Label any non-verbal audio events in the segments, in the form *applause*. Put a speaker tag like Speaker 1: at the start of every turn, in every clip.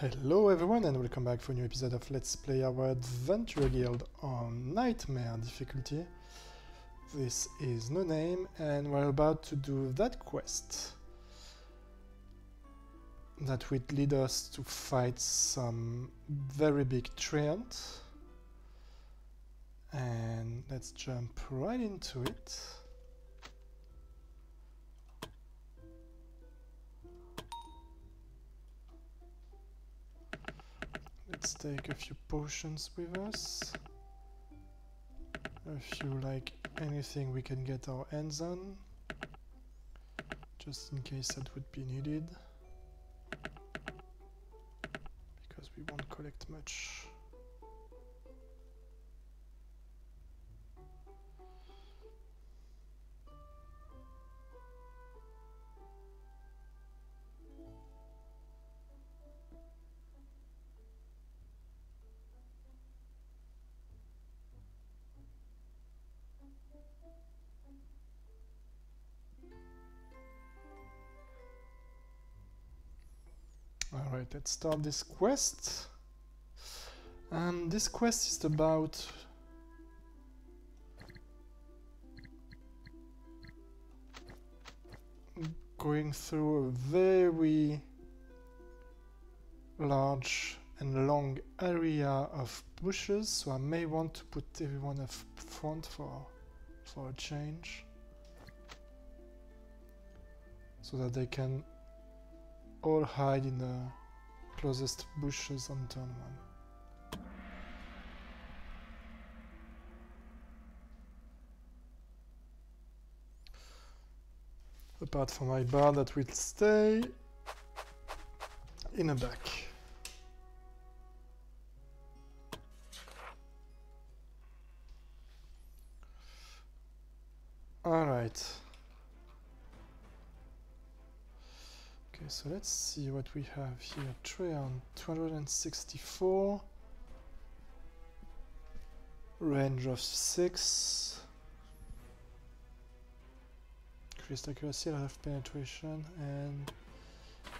Speaker 1: Hello everyone and welcome back for a new episode of Let's Play our Adventure Guild on Nightmare difficulty. This is No Name and we're about to do that quest that would lead us to fight some very big treant. And let's jump right into it. Let's take a few potions with us. A few like anything we can get our hands on. Just in case that would be needed. Because we won't collect much. Let's start this quest. Um, this quest is about going through a very large and long area of bushes, so I may want to put everyone up front for, for a change. So that they can all hide in the closest bushes on turn one. Apart from my bard that will stay in the back. Alright. Okay, so let's see what we have here. Treant 264. Range of 6. Increased accuracy, of penetration, and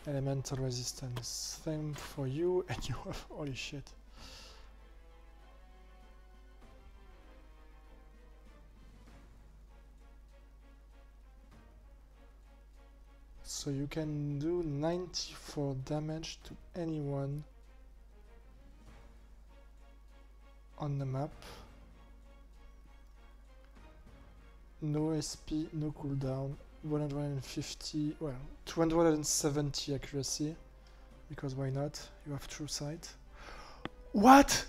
Speaker 1: elemental resistance. Same for you, and *laughs* you have holy shit. So you can do 94 damage to anyone on the map. No SP, no cooldown, 150, well, 270 accuracy, because why not? You have true sight. What?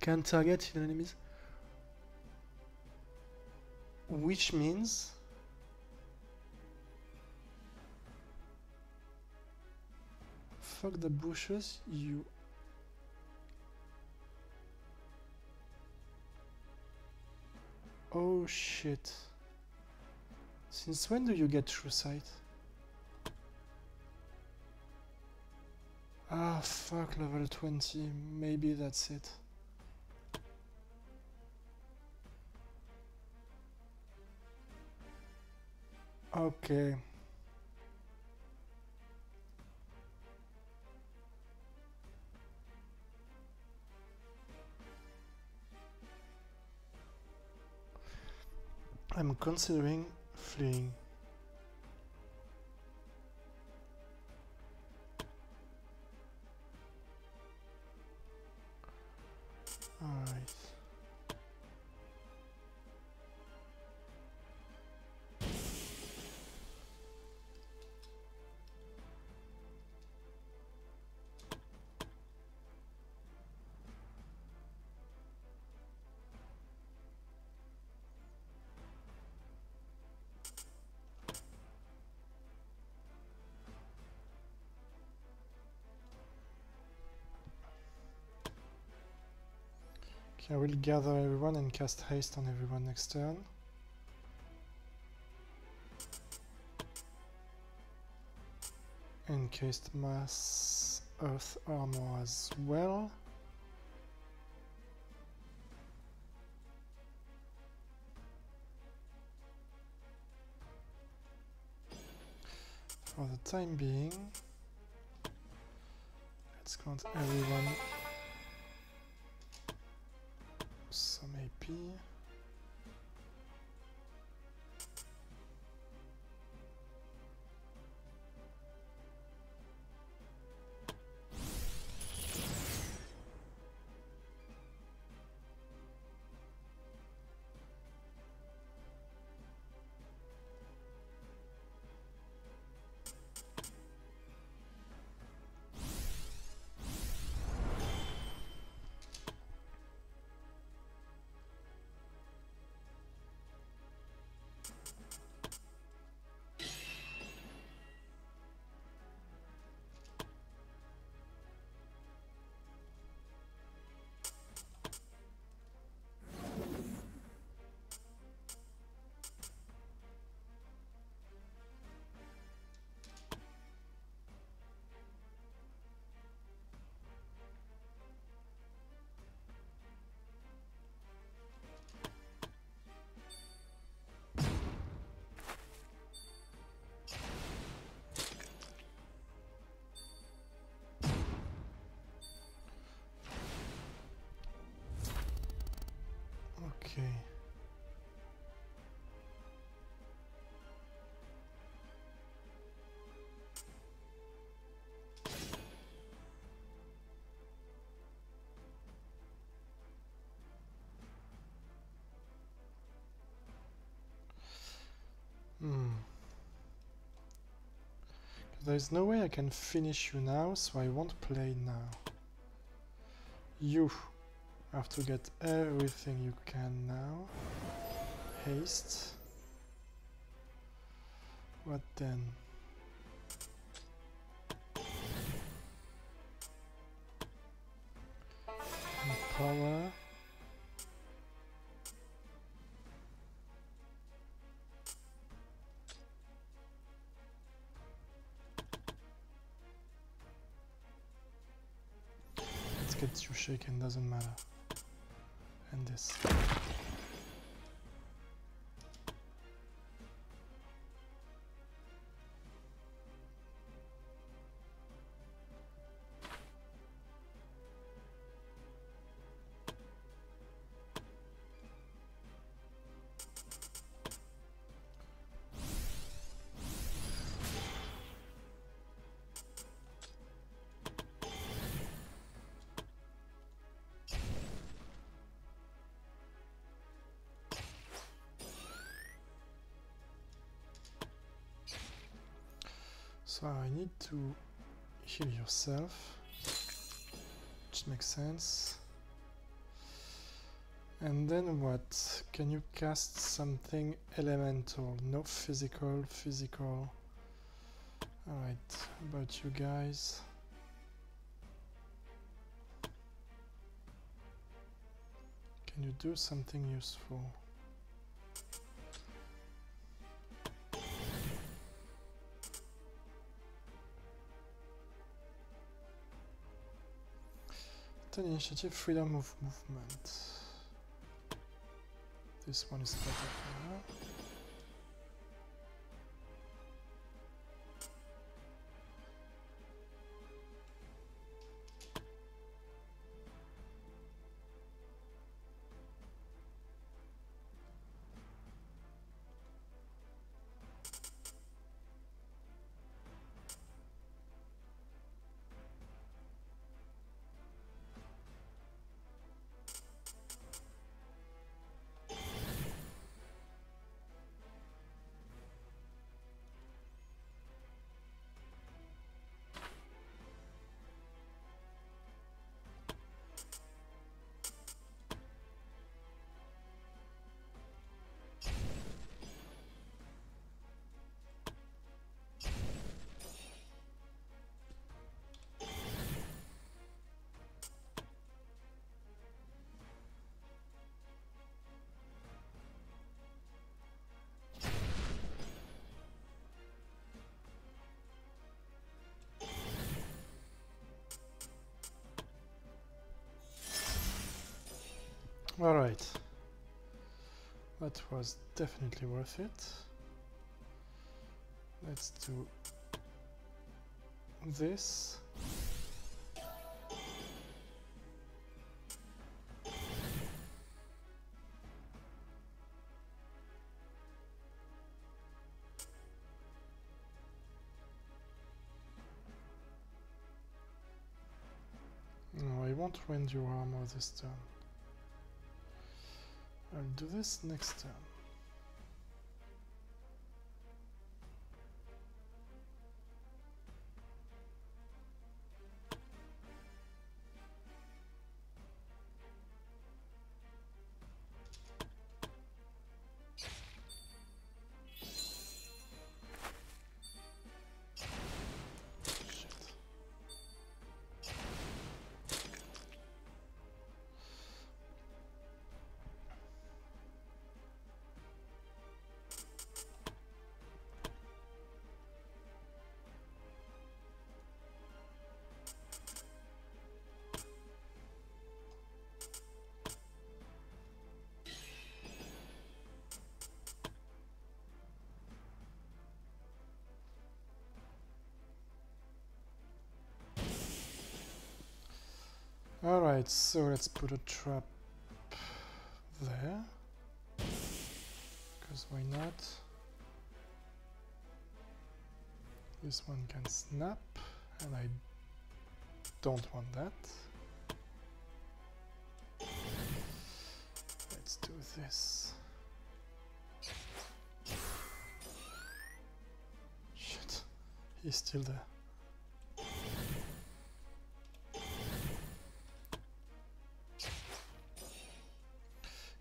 Speaker 1: Can target enemies? Which means fuck the bushes you oh shit. Since when do you get true sight? Ah fuck level 20 maybe that's it Okay. I'm considering fleeing. I will gather everyone and cast haste on everyone next turn. Encased mass earth armor as well. for the time being. Let's count everyone some There's no way I can finish you now, so I won't play now. You have to get everything you can now. Haste. What then? Power. Let's get you shaken, doesn't matter and this. So I need to heal yourself, which makes sense. And then what? Can you cast something elemental? No physical, physical. Alright, about you guys. Can you do something useful? Ten initiative, freedom of movement. This one is better for now. Alright. That was definitely worth it. Let's do this. No, I won't rend your armor this turn. I'll do this next turn. So let's put a trap there. Because why not? This one can snap, and I don't want that. Let's do this. Shit, he's still there.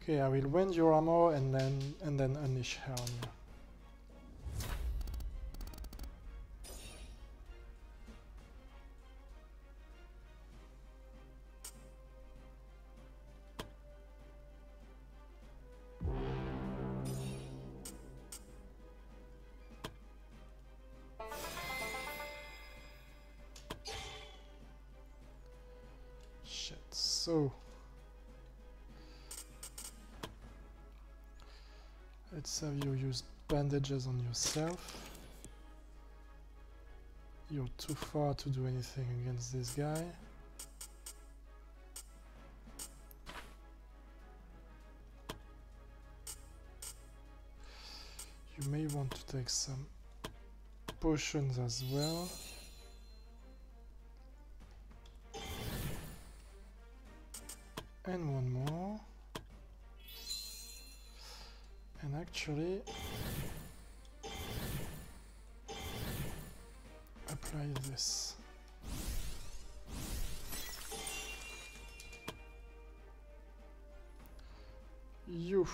Speaker 1: Okay, I will rend your armor and then and then unleash her on you. Bandages on yourself. You're too far to do anything against this guy. You may want to take some potions as well. And one more. And actually apply this. You.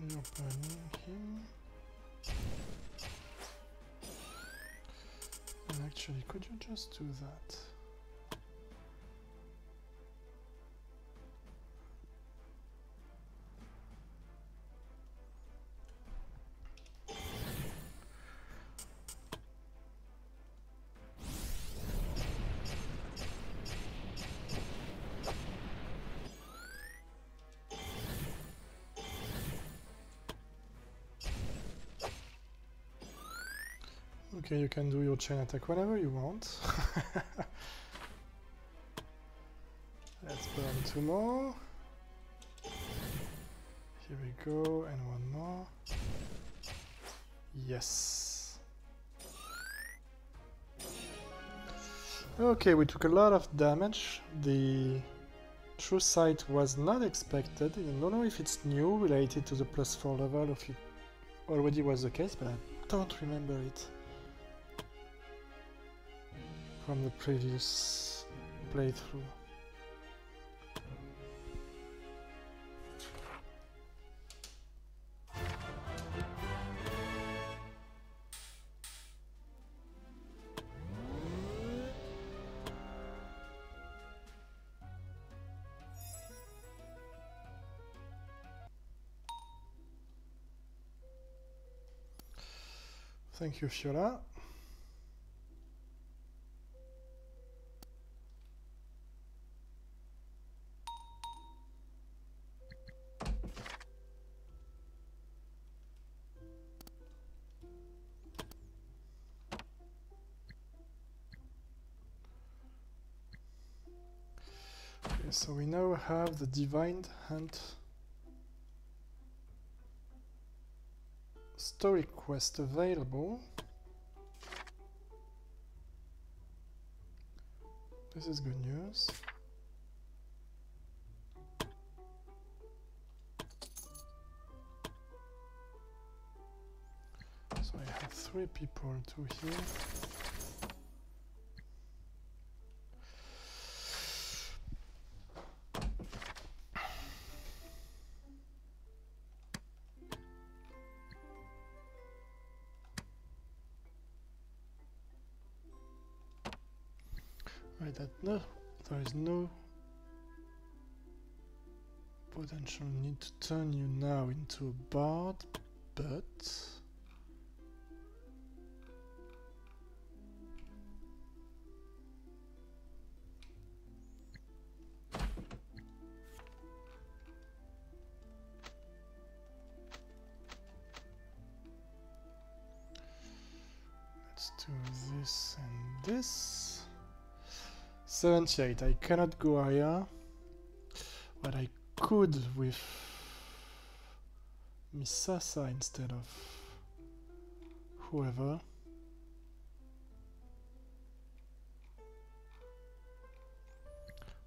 Speaker 1: You're burning him. And actually, could you just do that? Okay, you can do your chain attack whenever you want. *laughs* Let's burn two more. Here we go, and one more. Yes. Okay, we took a lot of damage. The true sight was not expected. I don't know if it's new related to the plus 4 level, if it already was the case, but I don't remember it from the previous playthrough. Thank you, Fiora. So we now have the Divine Hunt story quest available. This is good news. So I have three people to here. That no, there is no potential need to turn you now into a bard, but 78, I cannot go higher, but I could with Misasa instead of whoever.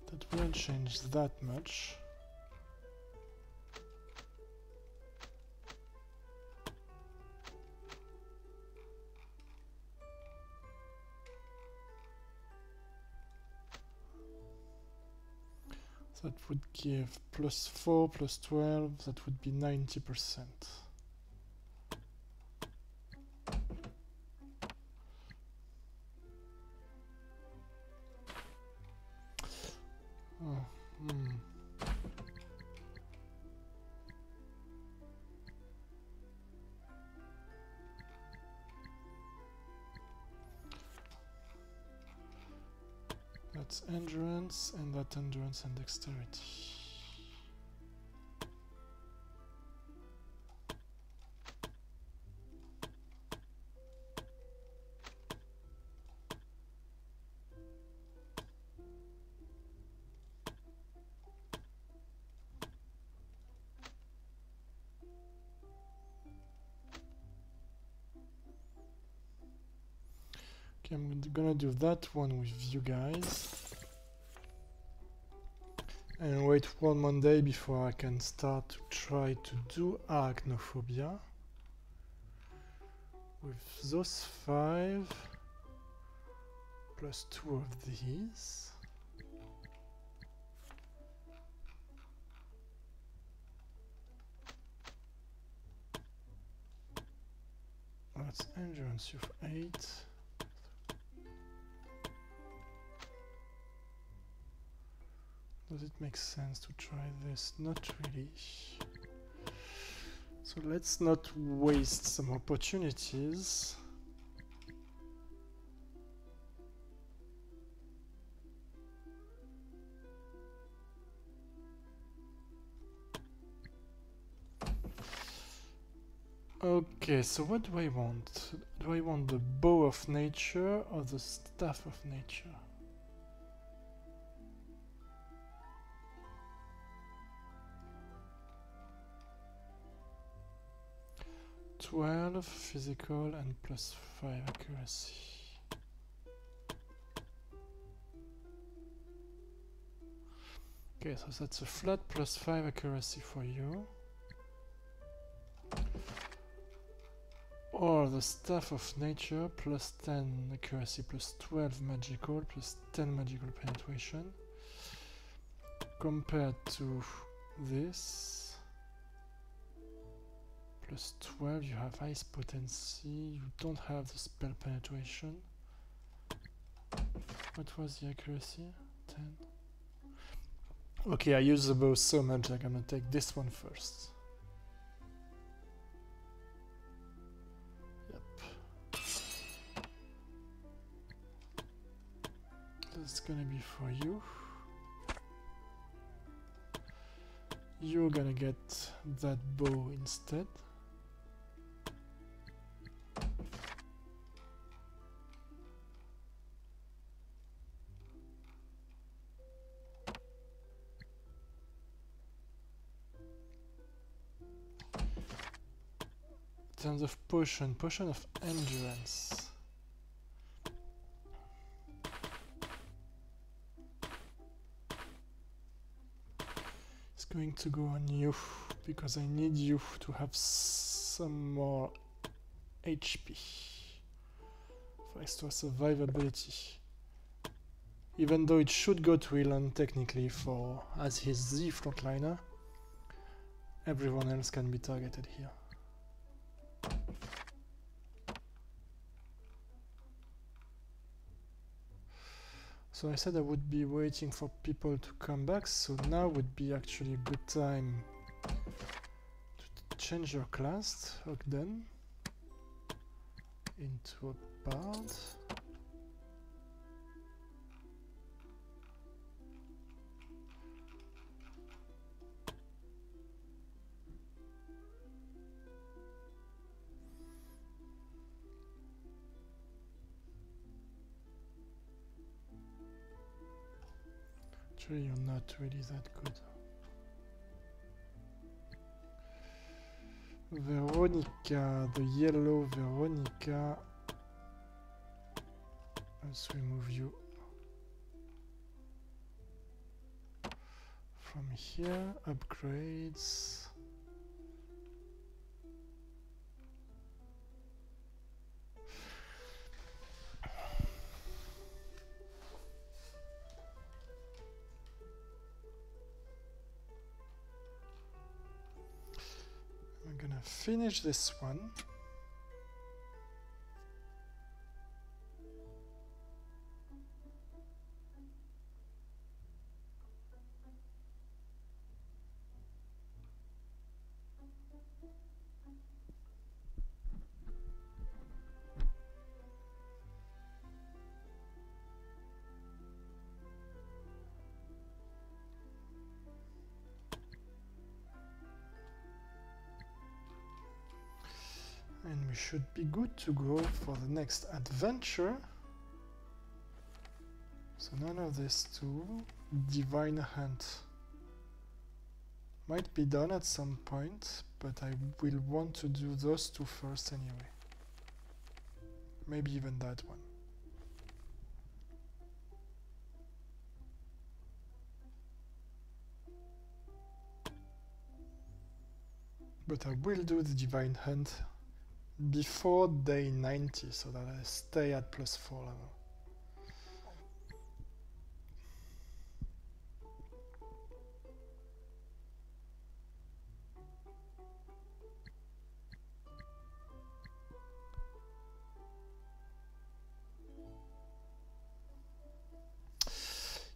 Speaker 1: That won't change that much. Would give plus 4 plus 12, that would be 90%. Endurance and that endurance and dexterity. That one with you guys. And wait one Monday before I can start to try to do arachnophobia. With those five plus two of these. That's endurance of eight. Does it make sense to try this? Not really. So let's not waste some opportunities. Okay, so what do I want? Do I want the bow of nature or the staff of nature? Twelve physical and plus five accuracy. Okay, so that's a flat plus five accuracy for you. Or the Staff of Nature, plus 10 accuracy, plus 12 magical, plus 10 magical penetration. Compared to this, plus 12, you have ice potency, you don't have the spell penetration. What was the accuracy? 10. Okay, I use the bow so much, I'm gonna take this one first. Yep. That's gonna be for you. You're gonna get that bow instead. Of potion, potion of endurance. It's going to go on you because I need you to have some more HP for extra survivability. Even though it should go to Elan technically for as his Z frontliner, everyone else can be targeted here. So I said I would be waiting for people to come back, so now would be actually a good time to change your class, Ogden, into a bard. Actually, you're not really that good. Veronica, the yellow Veronica. Let's remove you from here. Upgrades. Finish this one. Should be good to go for the next adventure. So none of these two. Divine Hunt. Might be done at some point, but I will want to do those two first anyway. Maybe even that one. But I will do the Divine Hunt before day 90 so that I stay at plus 4 level.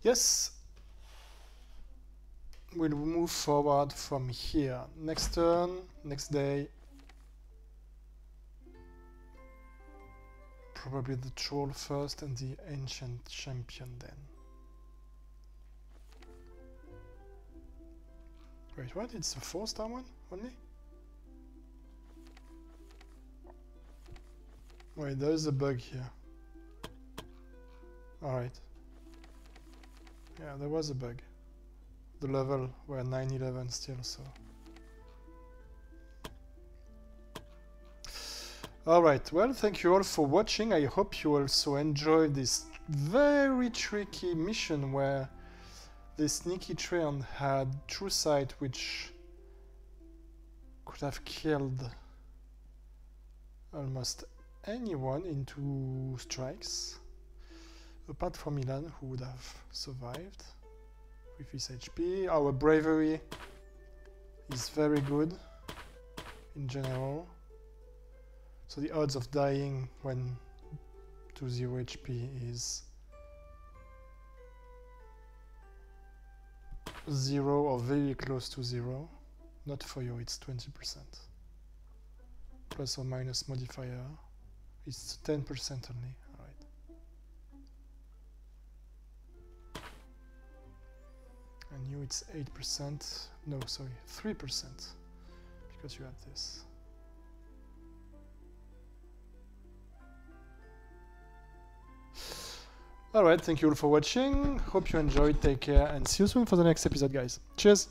Speaker 1: Yes, we'll move forward from here. Next turn, next day, Probably the troll first and the ancient champion then. Wait, what? It's a four star one only? Wait, there's a bug here. Alright. Yeah, there was a bug. The level were 911 still, so... Alright, well, thank you all for watching. I hope you also enjoyed this very tricky mission where the sneaky Treant had true sight which could have killed almost anyone in two strikes apart from Milan who would have survived with his HP. Our bravery is very good in general. So the odds of dying when to 0 HP is 0 or very close to 0. Not for you, it's 20%. Plus or minus modifier it's 10% only. And you it's 8%. No, sorry, 3% because you have this. Alright, thank you all for watching. Hope you enjoyed. Take care and see you soon for the next episode, guys. Cheers!